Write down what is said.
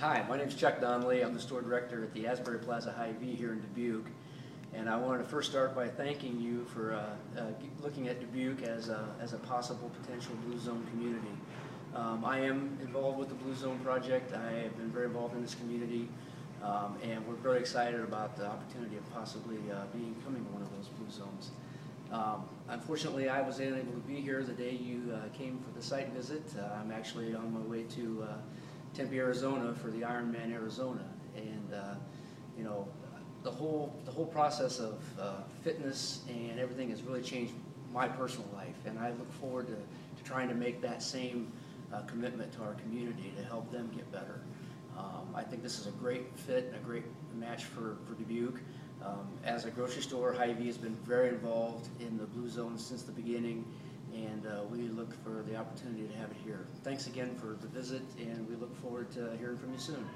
Hi, my name is Chuck Donnelly. I'm the store director at the Asbury Plaza Hy-Vee here in Dubuque. And I wanted to first start by thanking you for uh, uh, looking at Dubuque as a, as a possible potential Blue Zone community. Um, I am involved with the Blue Zone project. I have been very involved in this community. um, And we're very excited about the opportunity of possibly uh, becoming one of those Blue Zones. Um, Unfortunately, I was unable to be here the day you uh, came for the site visit. Uh, I'm actually on my way to uh, Tempe, Arizona for the Ironman Arizona. And, uh, you know, the whole, the whole process of uh, fitness and everything has really changed my personal life. And I look forward to, to trying to make that same uh, commitment to our community to help them get better. Um, I think this is a great fit and a great match for, for Dubuque. Um, As a grocery store, Hy-Vee has been very involved in the Blue Zone since the beginning, and uh, we look for the opportunity to have it here. Thanks again for the visit, and we look forward to hearing from you soon.